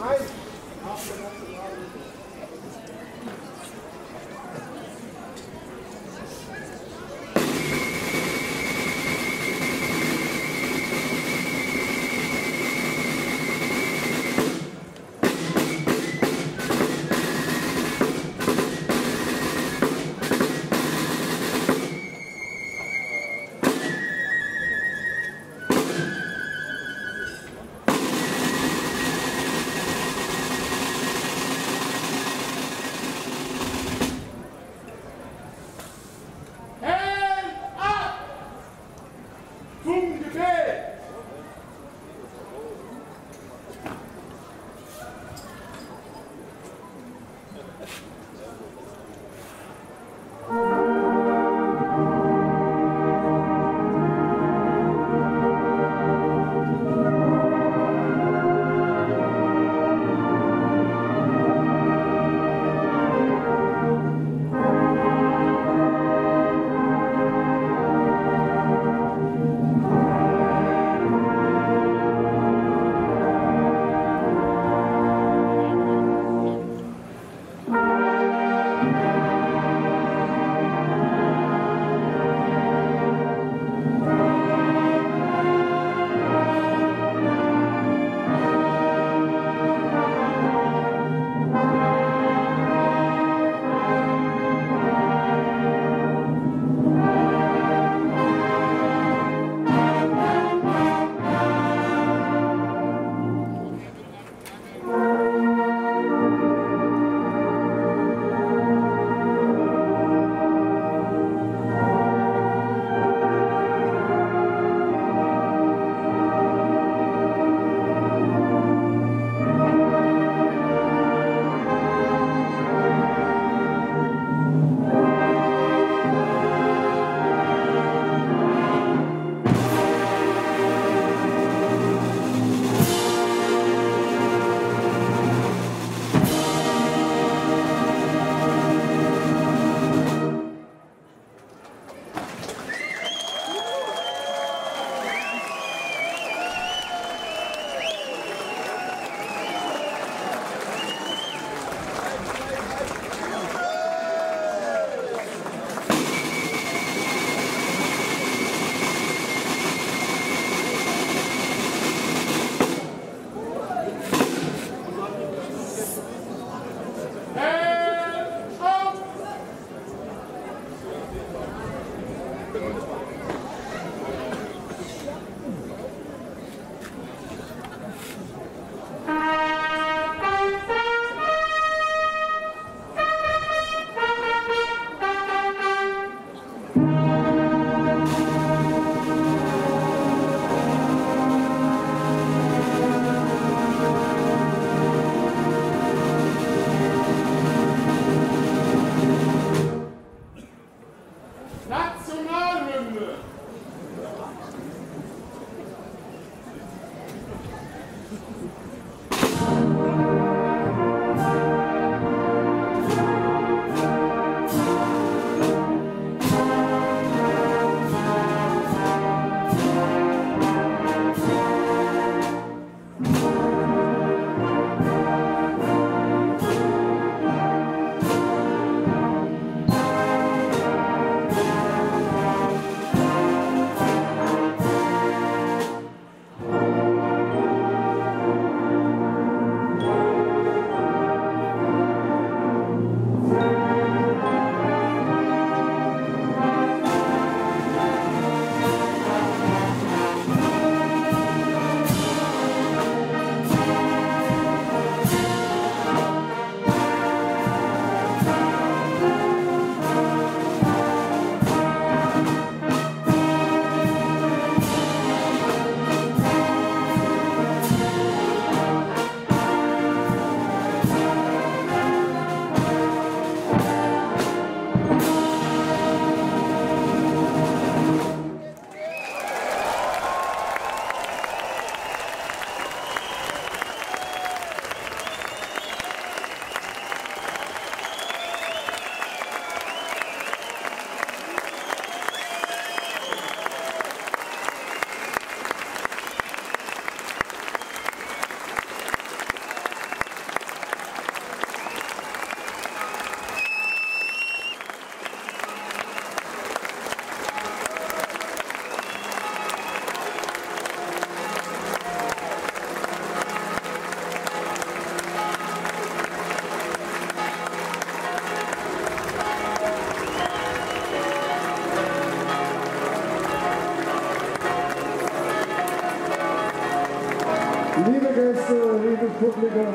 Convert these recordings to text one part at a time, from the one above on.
Ai, nossa, Publikum.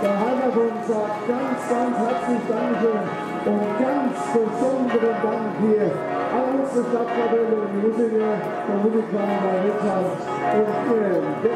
Der Heimatbund sagt ganz, ganz herzlich Dankeschön und ganz besonderen Dank hier an unsere Stadtkapelle und Musiker der Musikverein bei Richard und äh,